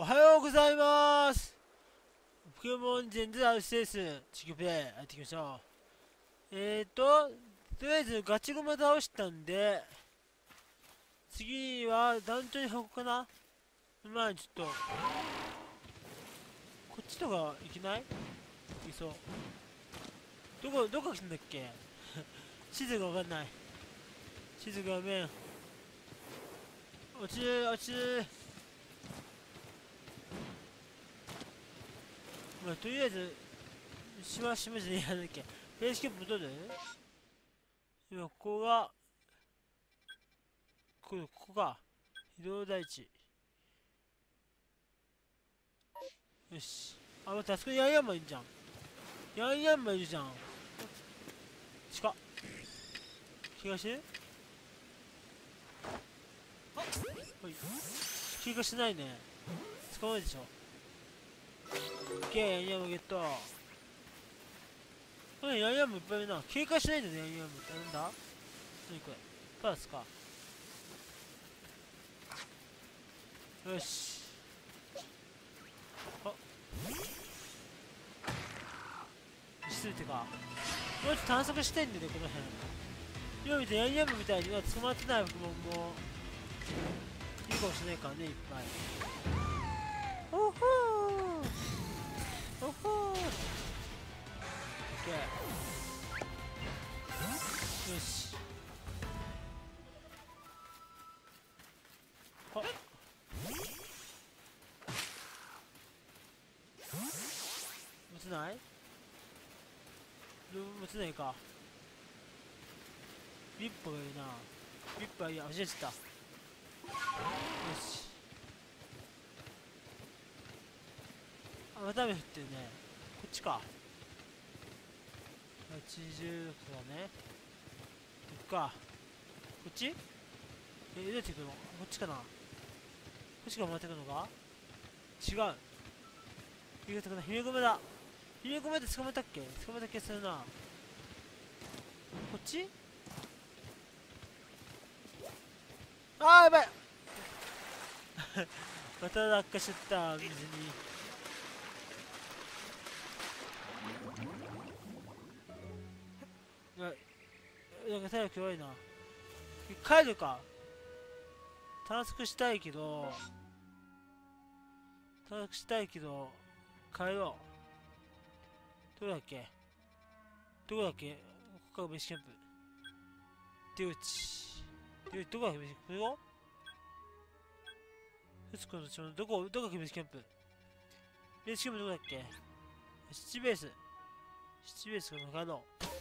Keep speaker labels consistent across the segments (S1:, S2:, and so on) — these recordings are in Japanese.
S1: おはようございますポケモンジェンズアウスです。地球プレイ、やっていきましょう。えーと、とりあえずガチゴマ倒したんで、次は団長に運ぶかなまあちょっと、こっちとか行けない？いそう。どこ、どこ来たんだっけ？地図がわかんない。地図がごめん。落ちる、落ちる。まあ、とりあえず、しばしばじゃねえやんだっけ。ベースキャンプどれ今、ここが、ここ、ここか。移動大地。よし。あ、待って、あそこにヤンヤンマいるじゃん。ヤンヤンマいるじゃん。近っ。気がしてあはい。気がしないね。捕まえでしょ。オッケー、ヤンヤムゲット。これヤンヤムいっぱいいるな。警戒しないんだね、ヤンヤムって。なんだ何これ。パースか。よし。あしといてか。もうちょっと探索してんでね、この辺。今見てヤンヤムみたいには捕まってない僕ももう、いいかもしれないからね、いっぱい。おほーよし。は持つない？持つないか。ビップがいいな。ビップはいや。教えちゃった。よし。あ、また雨降ってるね。こっちか。80だね。行くか。こっち？え、どうやって行くの？こっちかな？こっちから回ってくのか？違う。言うたかな。姫込だ。姫込で捕まえたっけ？捕まえた気がするな。こっち？あーやばい また落下しちゃった水になんか体力弱いな。帰るか。探索したいけど探索したいけど帰ろう。どこだっけ？どこだっけ？ここがベースキャンプ。出口出口どこだっけ？ベースキャンプここフツコのちどこ？どこがベースキャンプ？ベースキャンプどこだっけ？七ベース。七ベースが帰ろう。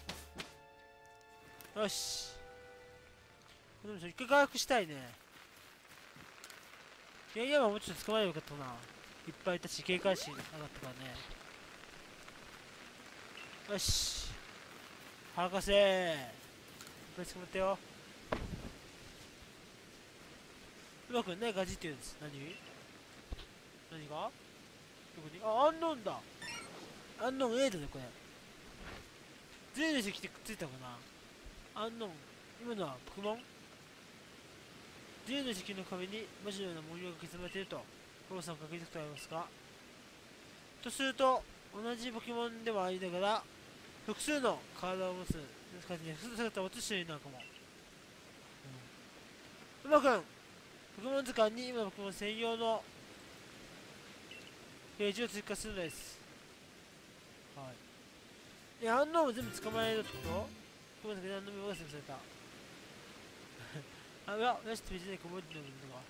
S1: よし。でも一回回復したいね。いやいやもうちょっと捕まえばよかったな。いっぱいいたし警戒心上がったからね。よし。博士いっぱい捕まってよ。うまくねガジって言うんです。何？何が？どこに？あアンノンだ。アンノン A だねこれ。全員してきてくっついたかな。アンノン今のはポケモン ?J の時期の壁に文字のような文様が刻まれていると、コロさん確認したことありますかとすると、同じポケモンではありながら、複数の体を持つ、ですからね、複数の姿を持つ種類なのかも。う。まくん、ポケモン図鑑に今のポケモン専用のページを追加するのです。はい。いや、アンノンを全部捕まえるってこと？ごめんなさい、何度も忘れされた。あ、いや、よし、ビジネコモディの部分が。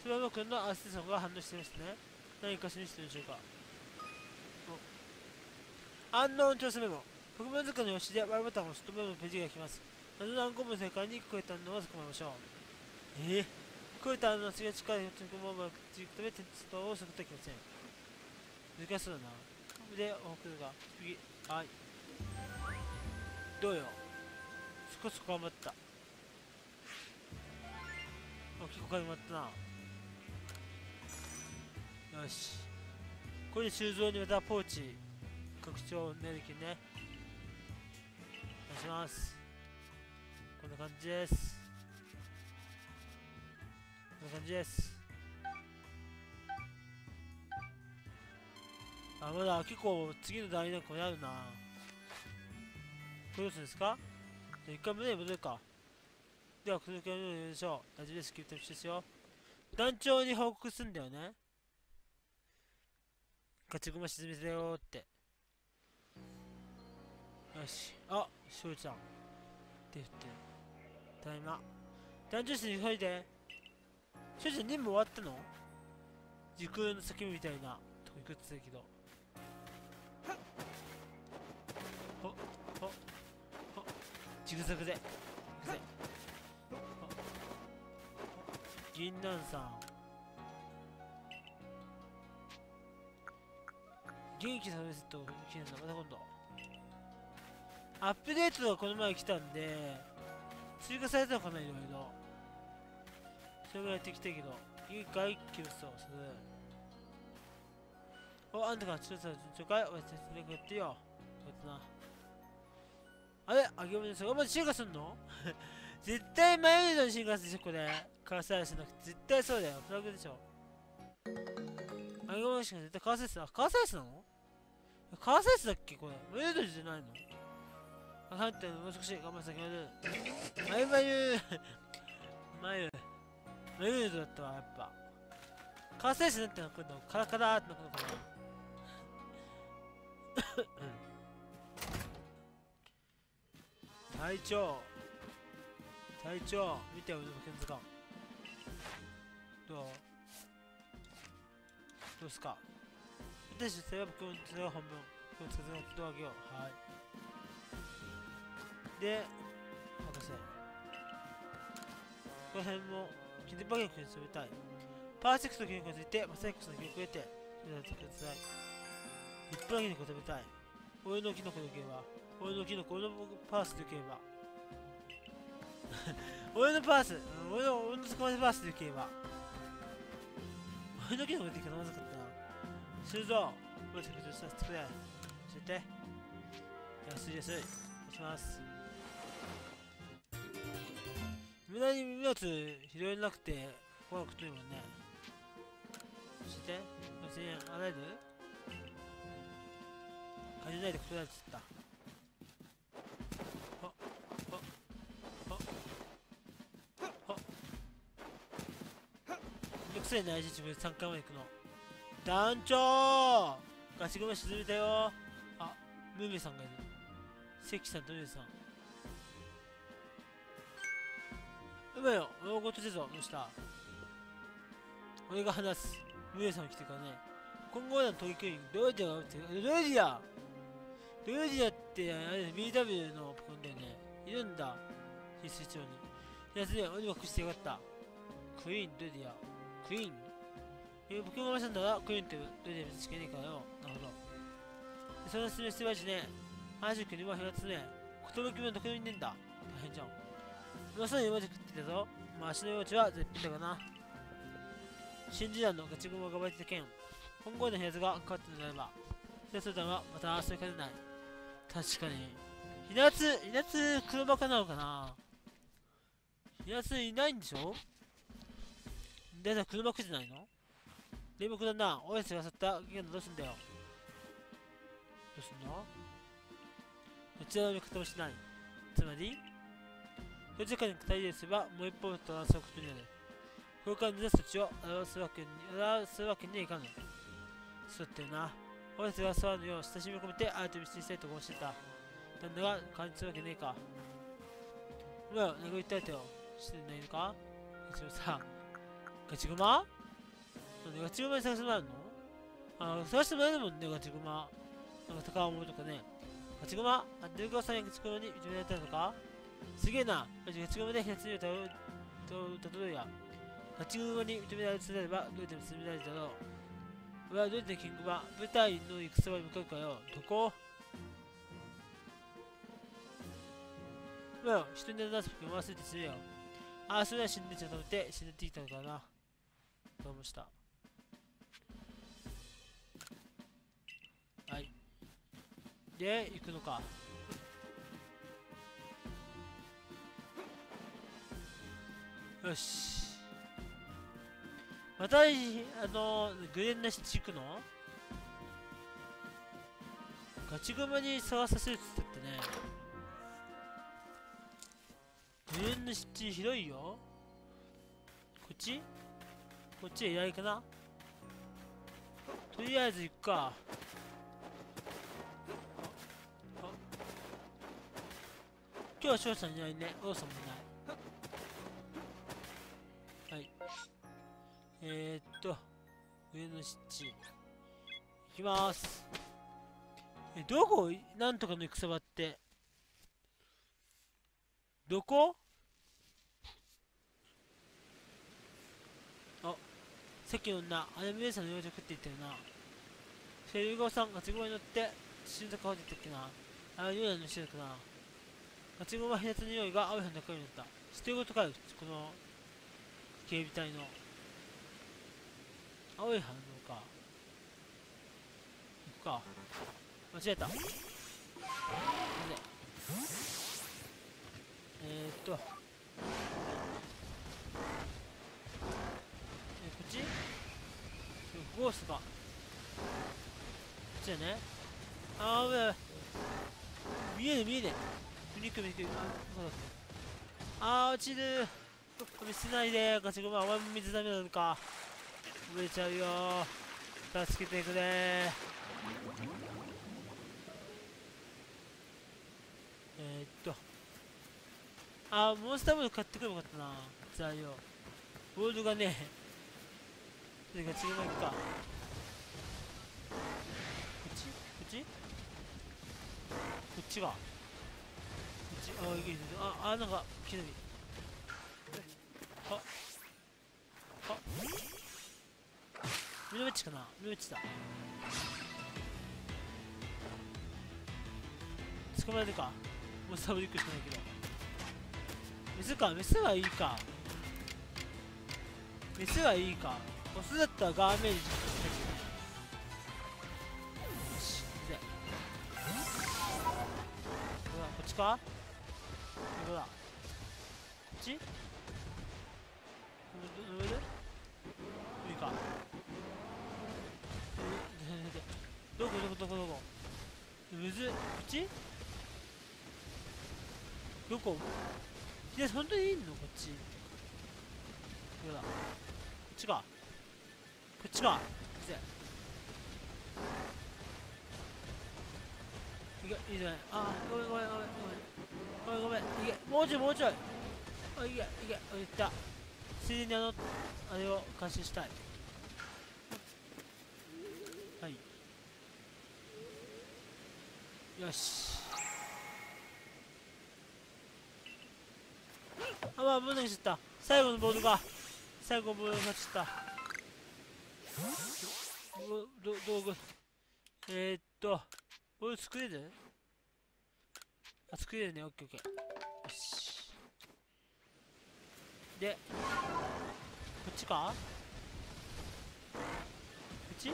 S1: それは僕のアステソンが反応してましたね。何か示してるでしょうか。アンノーン調査メモ。ポケモン図鑑の用紙で Y ボタンを押すとメモのページが来ます。謎の暗号文正解に聞こえたのを捕まえましょう。え？ぇ、ー、聞こえたのは次は近いポケモンをくためテストを探ってきません。難しそうだな。で、送るが。次。はい。どうよ？少し頑張った。あ結構頑張ったな。よし。これで収蔵にまたポーチ拡張ねるきね。お願いします。こんな感じです。こんな感じです。あまだ結構次の第2弾これあるな。どうするんですか？じゃ一回胸に戻るか。ではこの時は見るでしょう大丈夫です。キュートですよ。団長に報告すんだよね。勝ち駒沈めたよーって。よし。あしょうちゃん。って言って。ただいま。団長室に急いで。しょうちゃん任務終わったの？時空の叫びみたいな。とこ行くって言ったけど。ジグザグで行くぜ。銀杏さん。元気サービスと記念だ。また今度。アップデートがこの前来たんで追加されたのかないろいろ。それぐらいやってきたけど。いいかい？キュースをする。おあんたから調査紹介おやつにやってよ。こうやってな。あれ？あげおめですお前進化すんの？絶対マヨネーズに進化するでしょこれカーサイスなくて。絶対そうだよ。プラグでしょ。あげおめしか絶対カーサイスだカーサイスなの？カーサイスだっけ？これ。マヨネーズじゃないの？あかんってもう少し。我慢先ほどまゆまゆまゆマヨネーズだったわやっぱ。カーサイスになっての来るの？カラカラっての来るのかな？隊長隊長見てよ俺の剣図鑑どうどうすか私たちは今日の津田半分今日津田の軌道を。上げようはいで博士この辺もキネバゲンクに詰めたいパーセクトの記憶についてマサイクスの記憶を得て手伝ってください立派なキノコ食べたい俺のキノコでよけば俺のキノコ俺のパースでよけば俺のパース俺の俺のスコマパースでよけば俺のキノコできたらまずかったな。するぞ。俺たちさせてくれ。教えて。安い安いお願いします。無駄に荷物拾えなくて怖くてもんね。教えて。5000円払える？金ないでここだっつった。はっはっはっはっめんどくせえな自分3回まで行くの団長ガチゴメ沈めたよあムーミンさんがいる関さんとムーミンさんうまいよ俺もごとてぞどうした俺が話すムーミンさんが来てからね今後の取り組みどうやってやってどうやってやどうやってやって BW のポコンだよねいるんだ？必須帳に。いやすね鬼も隠してよかった。クイーンどうやってやクイーン？え僕が話したんだ？らクイーンってどうやって見つけねえからよ。なるほど。でその説明してましね話国は広がつね言葉決めのどこにねんだ。大変じゃん。まさに今まで食ってたぞ。まあ足の用地は絶品だかな。新時代のガチゴマが湧いてた件。今後の部屋が変わってなれば。セスダはまた遊びかねない。確かに。ひなつひなつ黒バカなのかな？ひなついないんでしょ？でさ黒幕じゃないの？霊木だなおやつが去った。ゲンどうすんだよ。どうすんの？どちらの味方もしない。つまりどちらかに対立すればもう一歩と争うことになるこれから目指す土地を表すわけに表すわけにはいかぬそうだったよな。おやつが騒ぐよう親しみ込めてあえて道にしたいと申してた。なんだが感じするわけねえか。お前は何か言ったいとしてないのか？一応さガチグマ？なんでガチグマに探してもらうの？あ探してもらえるもんねガチグマ。なんか高思いとかね。ガチグマ？あデルカさんやガチグマに認められたのか？すげえな。ガチグマで100にたどたどるや。ガチグマに認められてればどうやっても進められるだろう。俺はどうやってキングマ舞台の戦場に向かうかよどこ？まあ人に出す時忘れてするよ。ああそれは死んでちゃと思って死んでってきたのかな。どうもした。はい。で行くのか。よし。またあのグレンなし地区のガチグマに探させるっつってってね無縁の湿地広いよ。こっち？こっちへ依頼かな？とりあえず行くか。今日は翔さんいないね。王さんもいない。えー、っと上の湿地行きます。えどこ？なんとかの戦場って。どこ？あさっきの女。あれメイさんの養殖って言ったよな。それゆうごさんがつごに乗って死んだ顔で言ったっけな。あれヨーのしてたかな。ガチゴマひなたの匂いが青い花の中になった。知ってることかよこの警備隊の。青い反応か行くか。間違えた。なんでえー、っと。えこっち？ゴーストか。こっちだね。あーうわ見えね見えね見にくい見にくいあー落ちる。見せないで。ガチゴマ。お前も水ダメなのか。溺れちゃうよ。助けてくれ。えー、っと。あーモンスターボール買ってくればよかったな。材料。ボールがね。それが次の行くか。こっち？こっち？こっちがこっち？あいけいけああなんかきなりああミノベッチかな？ミノベッチだ。捕まえるか。もうサブリックしかないけど。メスか。メスはいいか。メスはいいか。オスだったらガーメージ。よしでほらこっちか？どこだ？こっち？上でいいかどこどこどこど。むずっ。こっちどこ？いや本当にいいの？こっち。どうだこっちか。こっちか。見せいけいいじゃない。あごめんごめんごめん。ごめんごめん。ごめんいけもうちょいもうちょい。あいけいけあいった。ついでにあのあれを監視したい。よし。あまあぶん投げちゃった。最後のボールが。最後のボールがなっちゃったど道具。えー、っとボール作れる？あ作れるね。オッケーオッケー。よし。でこっちか？こっち？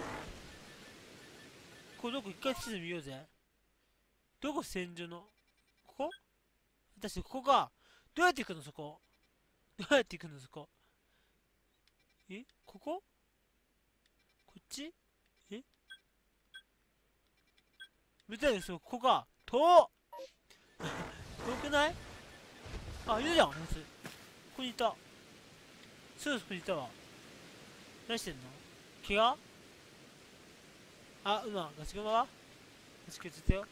S1: これどこ？一回地図見ようぜ。どこ戦場の？ここ？私ここかどうやって行くのそこ？どうやって行くのそこ？え？ここ？こっち？え？見たいですよ。ここか遠 遠くない？あいるじゃんここにいた。すぐそこにいたわ。何してんの？怪我？あ、うま、ガチグマは助けてよ。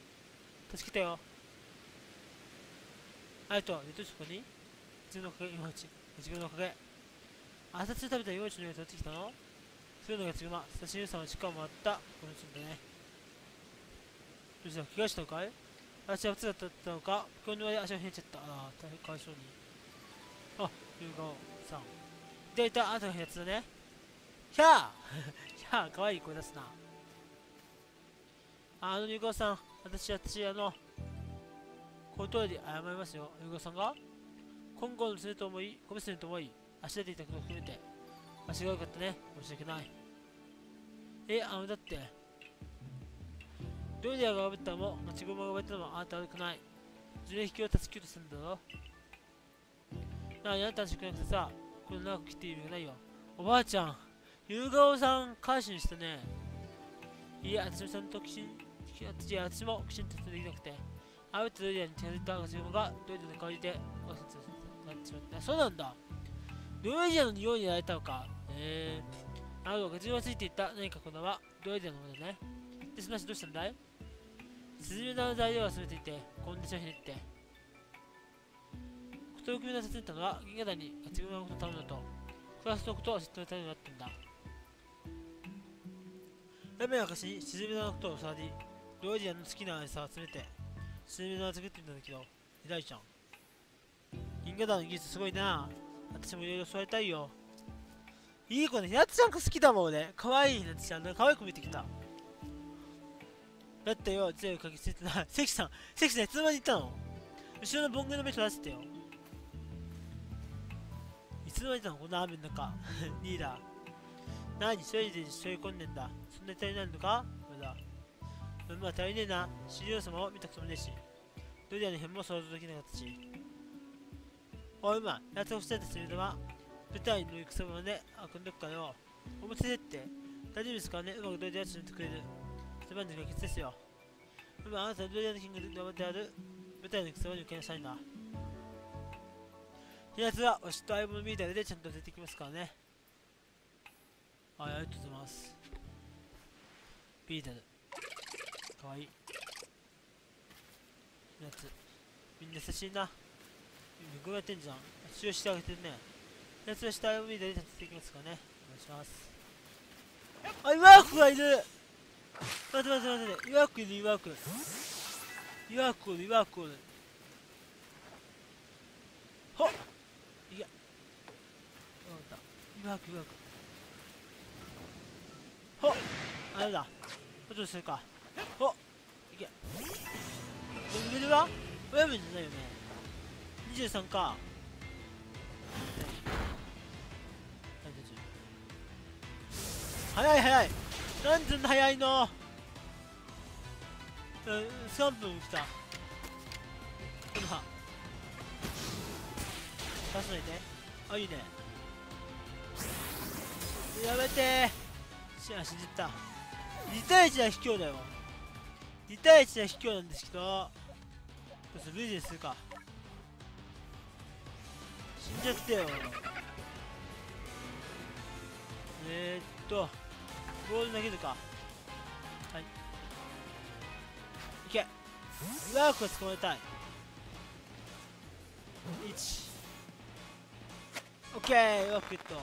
S1: 助けてよ。あと、えっと、そこに自分のおかげ、今うち。自分のおかげ。朝中食べた幼虫の上取ってきたの？そういうのがガチグマ。久しぶりさんは時間もあった。この人だね。どうした怪我したのかい？足は普通だったのか？今日の足をひねっちゃった。ああ、大変かわいそうに。あ、ゆうがおさん。でいた、あなたがやつだね。ひゃーひゃー、かわいい声出すな。あの、ゆうごさん、私は、私、あの、この通り謝りますよ。ゆうごさんが今後のすると思い、ごめんすると思い、足立ていたことを含めて、足が良かったね。申し訳ない。え、あの、だって、ドリアが破ったのも、待ち駒が割ったのもあなた悪くない。樹引きを助けようとするんだろなあにあんたの宿なくてさ、これ長く切っている意味がないよ。おばあちゃん、ゆうがおさん、改心したね。いや、私もちゃんときいや私もきちんとできなくてアウトドリアに近づいた自分がドイツの香りでなってしまったそうなんだ。ドイツの匂いにやられたのか。えー、なるほど自分がついていた何かこのはドイツのものだね。でその話どうしたんだい？スズメの材料が全ていてコンディションひねって。ことを組み出させたのは銀河団に自分のことを頼むのとクラスのことを知ってもらうためになってんだ。ラメの証にスズメのことを教わりロイジアの好きな餌を集めてスズメの作ってみたんだけど偉いじゃん。銀河団の技術すごいな。私もいろいろ教わりたいよ。いい子ね。やつちゃんが好きだもん俺かわいいなつちゃんかわいく見てきた。だってよ強いかけついてな関さん関さんいつの間に行ったの？後ろのボングの目取らせてよ。いつの間に行ったの？この雨の中。リーダー。何？一人で背負い込んでんだ。そんなに足りないのか？まだまあ足りねえな資料様を見たこともねえし。ドリアの辺も想像できなかったし。おいまやつをしてたするのは舞台の行くそばまであくんどくからよ表でって大丈夫ですかね。うまくドリアを進めてくれる。一晩で解決ですよ。今あなたのドリアのキングである舞台の行くそばに受けなさいなやつは推しと相棒のミーターでちゃんと出てきますからね。はい、ありがとうございます。ビータル。かわいい。やつ。みんな優しいな。こうやってんじゃん。使用してあげてるね。やつは下を見て立てていきますかね。お願いします。あ、イワークがいる待って待って待って。イワークいる、イワーク。イワークおる、イワークおる。ほっいや。イワーク、イワーク。ほっあれだもうちょっとするかほっいけ。レベルは？親分じゃないよね。23か。早い早いなんでそんな早いの？うん3分来た。この葉出さないで。あいいね。やめて。死んじった。2対1は卑怯だよ。2対1は卑怯なんですけどどうする無理でするか。死んじゃってよえー、っとボール投げるか。はい。いけ。ワークを捕まえたい。1オッケー。ワークゲット。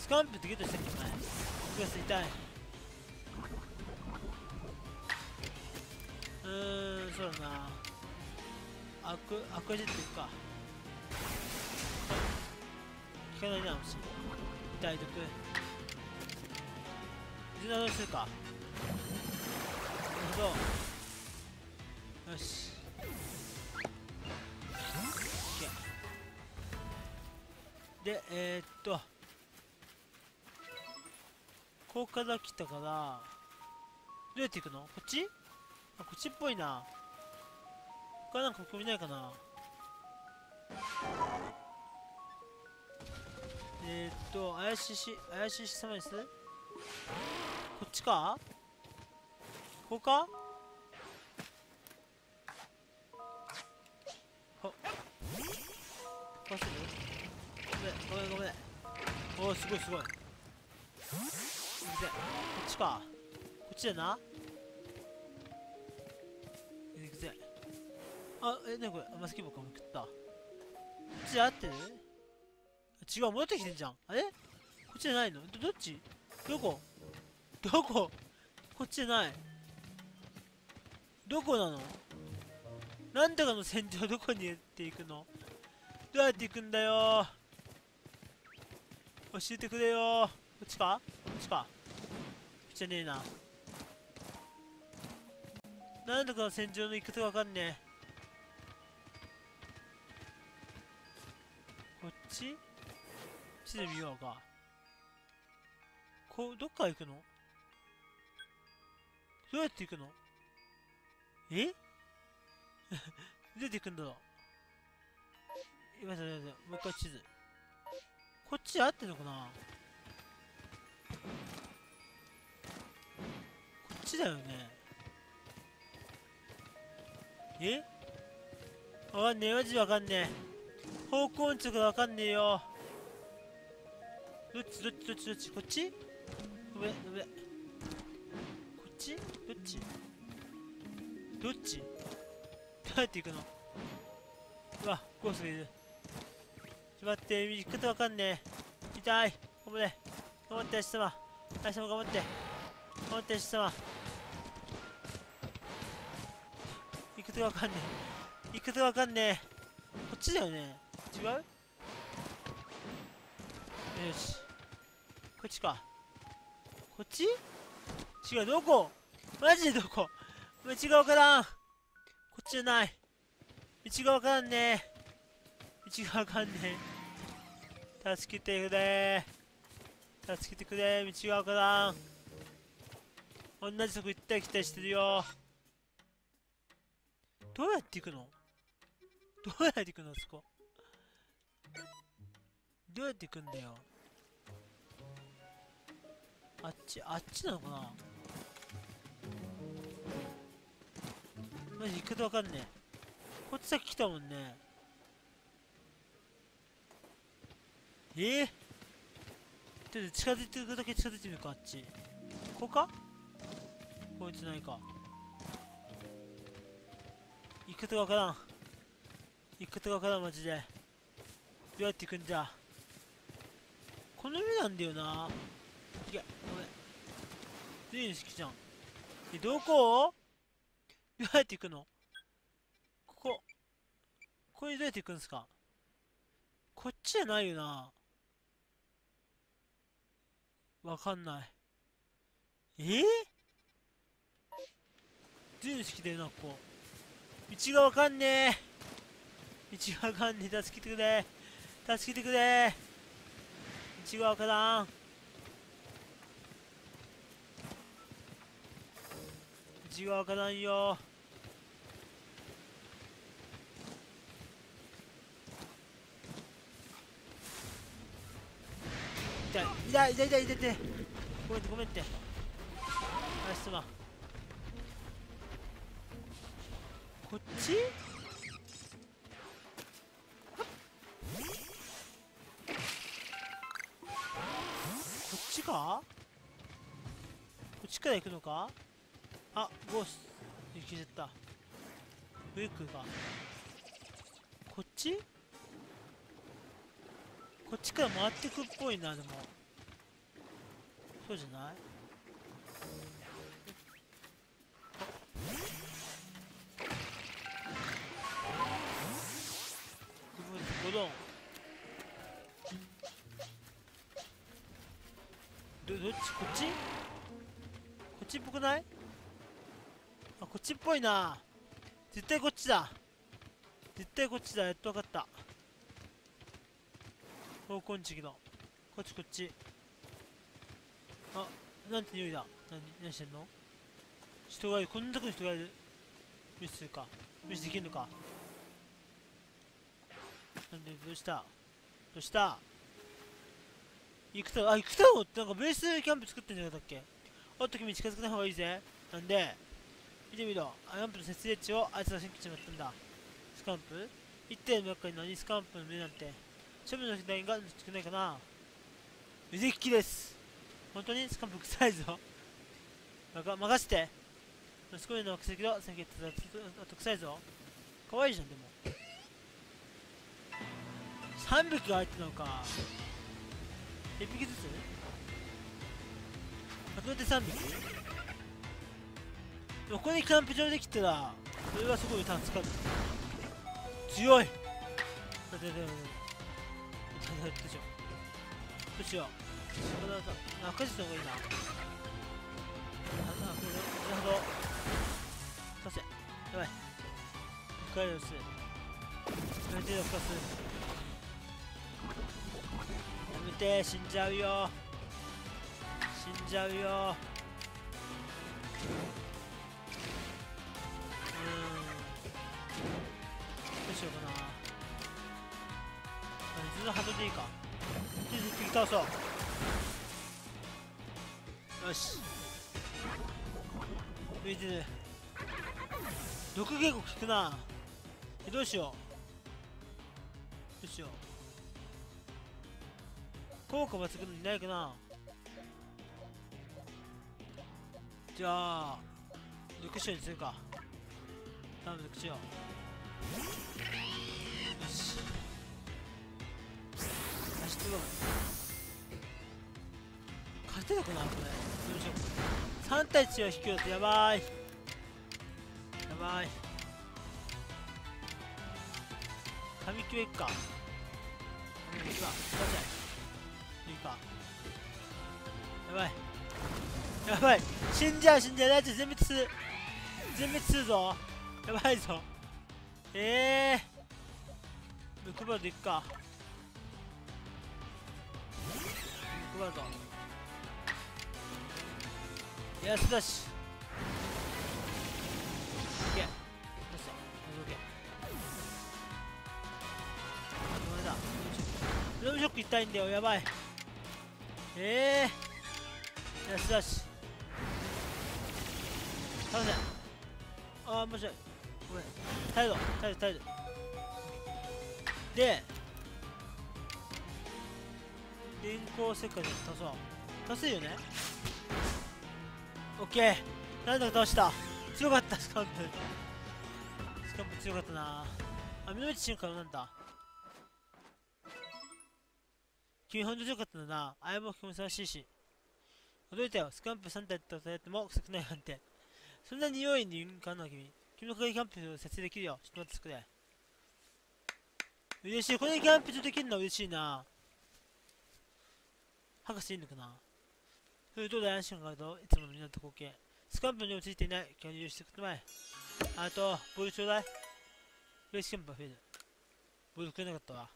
S1: スカンプってゲットしたっけ？前。クラス痛い。うーんそうだな。アクアクアジェットいくか。効かないなもし痛い毒柔軟するか。なるほど。よし。でえー、っと。ここから来たから、どうやって行くの？こっち？あ、こっちっぽいな。他なんかここ見ないかな。えー、っと、怪しいし、怪しいし様です。こっちか？ここか？ほこうするごめんごめん。ごめんおおすごいすごい。ぜ。こっちか？こっちだな。あえなにこれ？マスキボカも食った。こっちで合ってる違う戻ってきてんじゃん。あれこっちじゃないの？どどっち？どこ？どこ？こっちじゃない。どこなの？なんだかの戦場どこにやっていくの？どうやって行くんだよ？教えてくれよ。こっちか？こっちか？こっちじゃねえな。なんだかの戦場の行くとわかんねえ。こっち地で見ようか。こうどっから行くの？どうやって行くの？え？どうやって行くんだろう。今さ、もう一回地図。こっち合ってんのかな？こっちだよね。え？わかんねえマジわかんねえ。方向音痴がわかんねえよ。どっちどっちどっちどっち？こっち？上上。こっち？どっち？どっち？どうやって行くの。うわコースがいる。ちょっと待って行くとわかんねえ。痛い。頑張れ。頑張って足様足様頑張って。頑張って足様行くとわかんねえ。行くとわかんねえ。こっちだよね。違う？よし。こっちか。こっち？違うどこ？マジでどこ？道がわからん。こっちじゃない。道がわからんね。道がわかんね。助けてくれ。助けてくれ。道がわからん。同じとこ行ったり来たりしてるよ。どうやって行くの？どうやって行くのそこ？どうやって行くんだよ？あっちあっちなのかな？マジ行くとわかんねえ。こっち先来たもんね。え？ー、ちょっと近づいてるだけ近づいてみるかあっち。ここか？こいつないか。行くとわからん。行くとわからんマジで。どうやって行くんじゃこの上なんだよな。いやごめん。全員好きじゃん。えどこ？どうやって行くの？ここ。これどうやって行くんですか？こっちじゃないよな。わかんない。え？ー、全員好きだよなここ。道がわかんねえ。道がわかんねえ。助けてくれ。助けてくれ。道がわからん道がわからんよ痛い痛い痛い痛い痛い痛いごめんってごめんってあすまんこっちか？こっちから行くのか？あゴース消えちゃった。ブリックが。こっち？こっちから回ってくっぽいなでも。そうじゃない？くない？あこっちっぽいな。絶対こっちだ。絶対こっちだ。やっと分かった。方向地の。こっちこっち。あなんて匂いだ？何何してんの？人がいる。こんなとこに人がいる。無視するか。無視できるのか。なんで？どうした？どうした？行くとあ行くとってなんかベースキャンプ作ってんじゃなかったっけ？おっと君近づかない方がいいぜなんで見てみろキャンプの設営地をあいつが新基地になったんだスカンプ一点のにスカンプの目なんて処分の時代が少ないかな無敵です本当にスカンプ臭いぞまか任せてすごいのは臭いけど先月あと臭いぞ可愛いじゃんでも3匹が入ってるのか1匹ずつまとめて3匹ここにキャンプ場できたらそれはすごい助かる強いだってだってだってどうしようどうしようそれだと赤字の方がいいなあなるほどさせやばい帰るすやめてよ2つやめて死んじゃうよ死んじゃうよ。うん。どうしようかな。水の波動でいいか。一匹倒そう。よし。浮いてる毒警告効くな。えどうしよう。どうしよう。効果抜群にないかな。じゃあ毒塩にするか。多分毒塩よ。し走ってこ勝てるかなこれ。どうしよう。3対1は引くよ。ってやばい。やばい。紙切れいくか。紙切れいくかいいか。やばい。やばい。死んじゃう死んじゃう。やつ全滅する。全滅するぞ。やばいぞ。ええー、ムクバルドいくか。ムクバルド安だし。オッケーどうしたオッケーダメだルームショック痛いんだよ。やばい。ええー、安だし。倒せんああ面白い。ごめん。耐えろ耐える耐えるで電光石火で倒そう。倒せるよね？オッケー。なんだか倒した。強かったスカンプ。スカンプ強かったな。あ目の前進化なんだ。君ほんと強かったんだな。あやも君さしいし。驚いたよ。スカンプ3体とやっても臭くないなんて。そんな匂いに敏感な君君のおかげキャンプを設定できるよちょっと待ってくれ嬉しいこれでキャンプできるのは嬉しいな博士いいのかなフードで安心があるといつもの港光景スカンプにもついていない共有してくれまいあとボールちょうだいベースキャンプが増えるボールくれなかったわ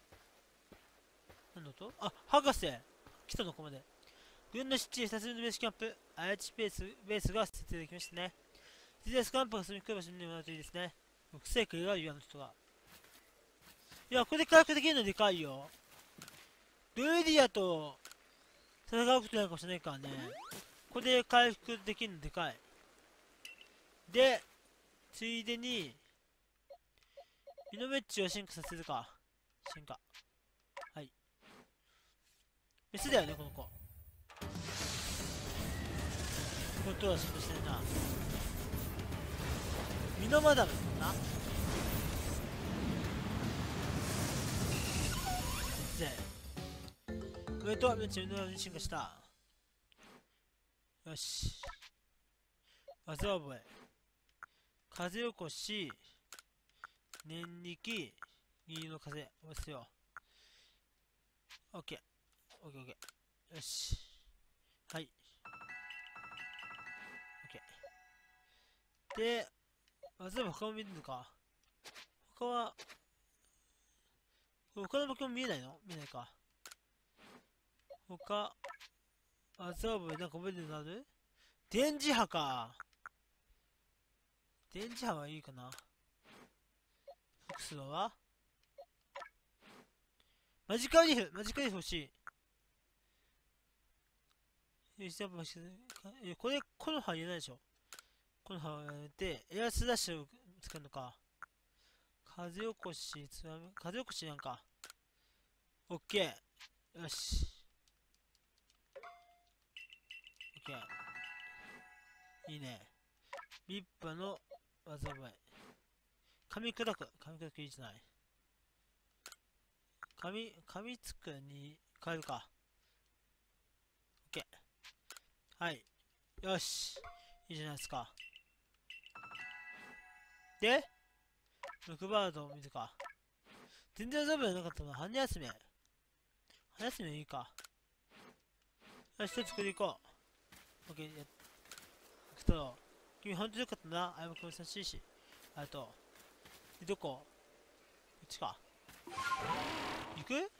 S1: 何の音あ博士来たのここまで軍の湿地2つ目のベースキャンプ愛知ベースベースが設定できましたね実際スカンプが住み込む場所にもなるといいですね癖くがあるよあの人が。いやこれで回復できるのでかいよ。ドエリアと戦うことになるかもしれないからね。ここで回復できるのでかい。でついでにミノメッチを進化させるか。進化。はい。メスだよねこの子。コントローラー進化してるな。ミノマダムだな。ぜおめでとうめっちゃミノマダムに進化した。よし。技覚え。風起こし念力右の風押すよ。オッケー。オッケーオッケー。よし。はい。オッケー。でまずは他も見るのか。他は他のポケモン見えないの？見えないか。他アザーブなんか覚えてるのある？電磁波か。電磁波はいいかな。フクスロは？マジカリフマジカリフ欲しい。よし、やっぱ、これ、この葉入れないでしょ。この葉をやめて、エアスダッシュを使うのか。風起こし、つまみ、風起こしなんか。オッケー。よし。オッケー。いいね。リッパの技覚え。紙砕く。紙砕くいいじゃない。紙、紙作るに変えるか。オッケー。はい。よし。いいじゃないですか。で、ムクバードを見るか。全然遊ぶよなかったな。羽休め。羽休めいいか。よし、一つ作り行こう。オッケー、やっ、くと、君ほんとよかったな。あやむくん優しいし。あと、どここっちか。行く？こ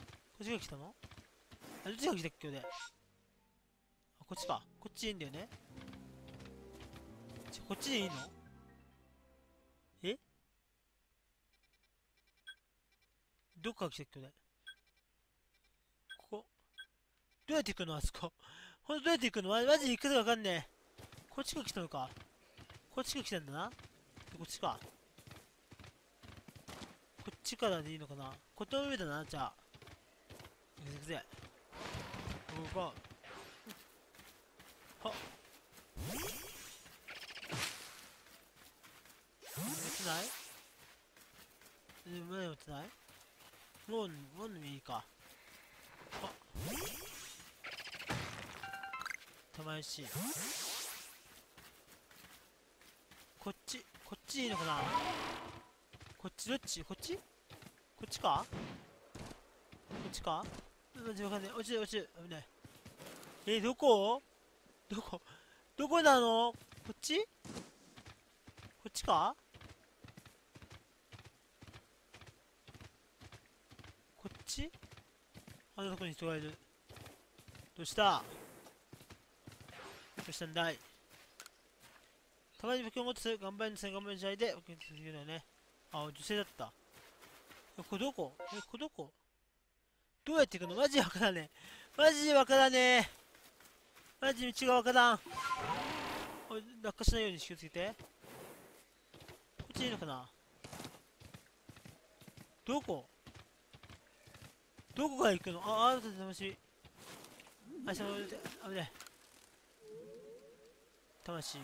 S1: っちが来たの？あ、どっちが来たっけ今日で？あ、こっちか。こっちでいいんだよね。ちょ、こっちでいいの？どっから来たっけ俺。ここ？どうやって行くの？あそこ？ほんとどうやって行くの？ママジで行くかわかんねえ。こっちが来たのか？こっちが来たんだな？こっちか？こっちからでいいのかな？こっちの上だな、じゃあ。行くぜ。行こう行こう。はっ。持ってない？え、まだ持ってない？もう、もうでもいいか。あ玉石。こっち、こっちでいいのかな？こっちどっち？こっち？こっちか？こっちか？マジわかんない。落ちる落ちる。危ない。えー、どこ？どこ？どこなの？こっち？こっちかこっちあのとこに人がいる。どうした？どうしたんだいたまに武器を持って頑張りの戦頑張りの試合で、武器続けるよね。あ、女性だった。これどこ？え、これどこ？どうやって行くの？マジわからねえ。マジわからねえ。マジ道がわからん。落下しないように気をつけて。こっちでいいのかな？どこ？どこが行くの？あ、あなた楽しい。あ、しゃ危ない。魂を。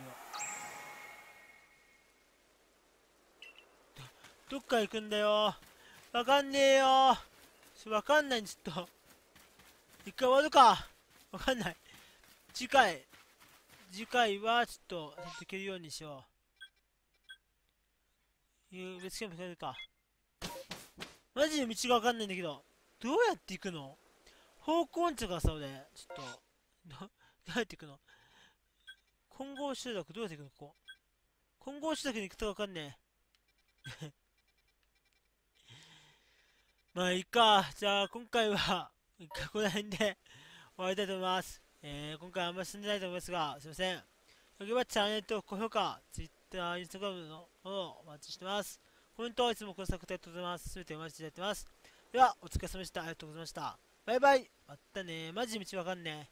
S1: どっか行くんだよ？わかんねえよ。わかんないちょっと。一回終わるか。わかんない。次回、次回はちょっと、できるようにしよう。いう、別キャンプるか。マジで道がわかんないんだけど。どうやって行くの？方向音痴がさ、俺、ちょっと、ど、うやって行くの？混合集落、どうやって行くの？ここ。混合集落に行くとわかんねえ。まあいいか。じゃあ今回は、一回この辺で終わりたいと思います。えー、今回はあんまり進んでないと思いますが、すいません。よければチャンネルと高評価、Twitter、Instagram のフォローお待ちしてます。コメントはいつもこの作ありがとうございます。すべてお待ちいただいてます。では、お疲れ様でした。ありがとうございました。バイバイ。またねマジで道わかんね